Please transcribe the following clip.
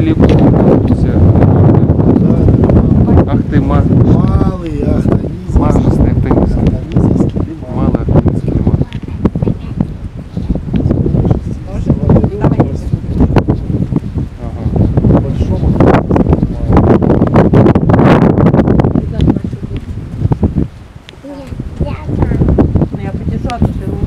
Филипп, Турция, Ах ты, ма. Малый Ахтанизийский. Мажестный Ахтанизийский. Ахтанизийский лиман. Малый Ахтанизийский лиман. Ага. Большому. Я подержу, а то ты